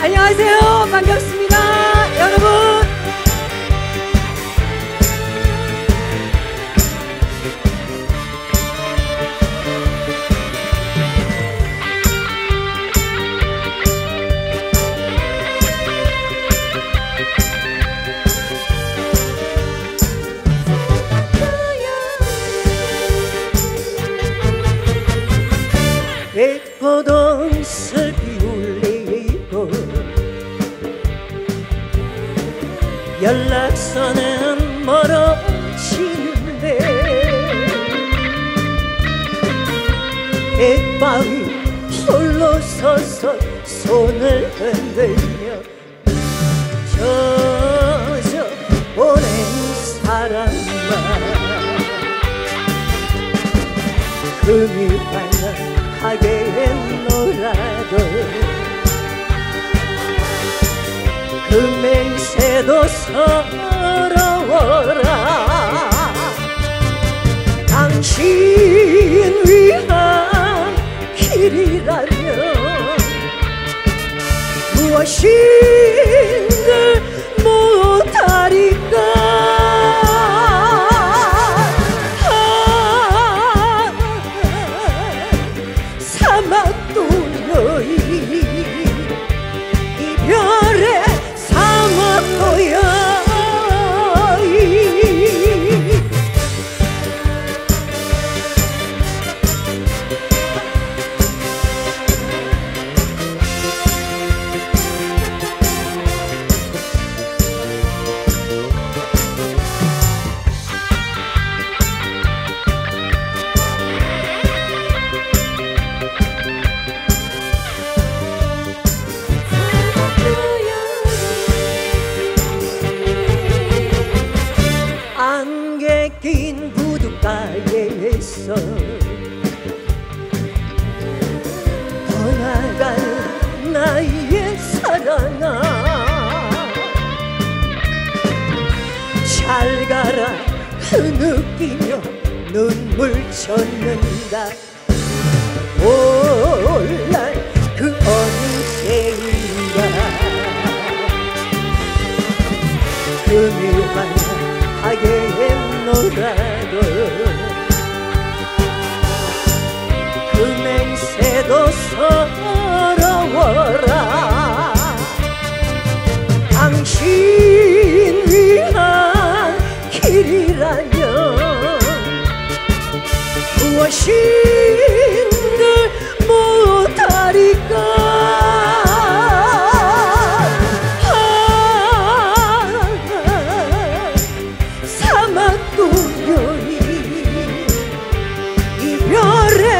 안녕하세요. 반갑습니다. 백포동 슬피 울리고 연락선은 멀어지는데 백바위 홀로 서서 손을 흔들며 저저 보낸 사랑만 금이 반짝 놀아도 그 맹세도 서러워라. 당신 위한 길이라면 무엇인 흐느끼며 눈물 젖는다 올날 그 언제인가? 금이 환하게 놀아도 자신을 못하리까? 아, 사막도 여인 이별의